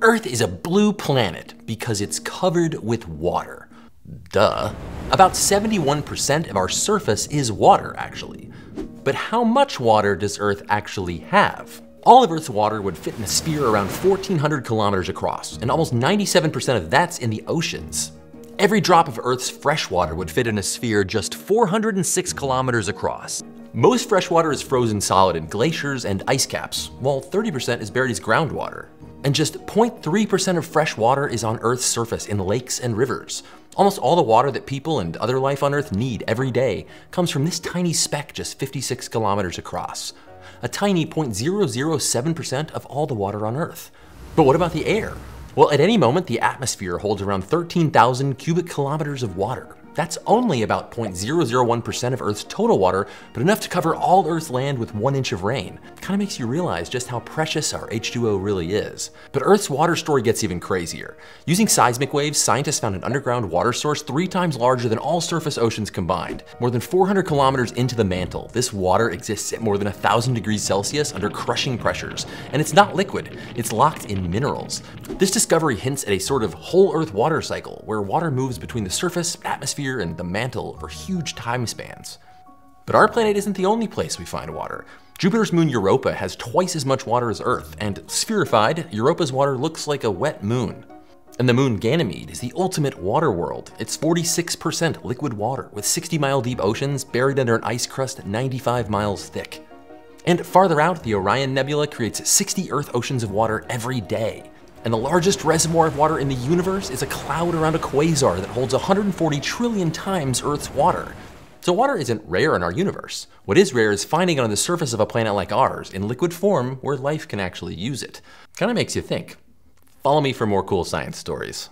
Earth is a blue planet because it's covered with water. Duh. About 71% of our surface is water, actually. But how much water does Earth actually have? All of Earth's water would fit in a sphere around 1,400 kilometers across, and almost 97% of that's in the oceans. Every drop of Earth's fresh water would fit in a sphere just 406 kilometers across. Most fresh water is frozen solid in glaciers and ice caps, while 30% is buried as groundwater. And just 0.3% of fresh water is on Earth's surface in lakes and rivers. Almost all the water that people and other life on Earth need every day comes from this tiny speck just 56 kilometers across a tiny 0.007% of all the water on Earth. But what about the air? Well, at any moment, the atmosphere holds around 13,000 cubic kilometers of water. That's only about 0.001% of Earth's total water, but enough to cover all Earth's land with one inch of rain. Kinda makes you realize just how precious our H2O really is. But Earth's water story gets even crazier. Using seismic waves, scientists found an underground water source three times larger than all surface oceans combined. More than 400 kilometers into the mantle, this water exists at more than 1,000 degrees Celsius under crushing pressures. And it's not liquid, it's locked in minerals. This discovery hints at a sort of whole Earth water cycle, where water moves between the surface, atmosphere, atmosphere and the mantle over huge time spans. But our planet isn't the only place we find water. Jupiter's moon Europa has twice as much water as Earth, and spherified, Europa's water looks like a wet moon. And the moon Ganymede is the ultimate water world. It's 46% liquid water, with 60 mile deep oceans buried under an ice crust 95 miles thick. And farther out, the Orion Nebula creates 60 Earth oceans of water every day. And the largest reservoir of water in the universe is a cloud around a quasar that holds 140 trillion times Earth's water. So water isn't rare in our universe. What is rare is finding it on the surface of a planet like ours, in liquid form where life can actually use it. Kinda makes you think. Follow me for more cool science stories.